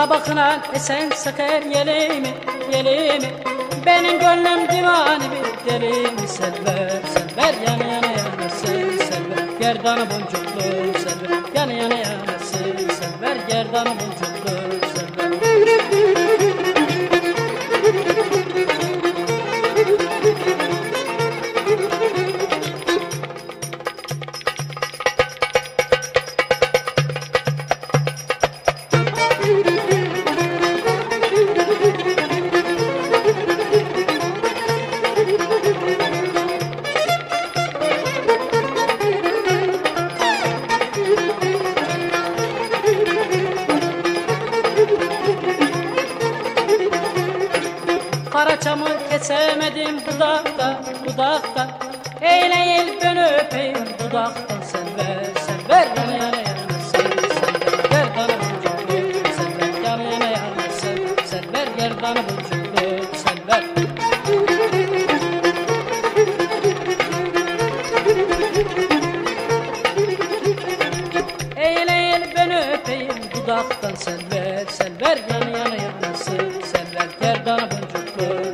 Sabahına esen sıkar yelimi, yelimi. Benim gönlüm divane bir delimi Selver, selver yana yana yana sel, selver Gerdanı boncuklu selver yana yana yana sel, selver Gerdanı boncuklu selver Karaçamı kesemedim dudakta, dudakta Eğleyin ben öpeyim dudaktan Sen ver, sen ver yana yana yana Sen, sen ver gerdanı boncuklu Sen ver yana yana yana Sen, sen ver gerdanı boncuklu Sen ver. Eğleyin ben öpeyim dudaktan Sen ver, sen ver yana yana yana Sen, Eller gerdanı buncuklu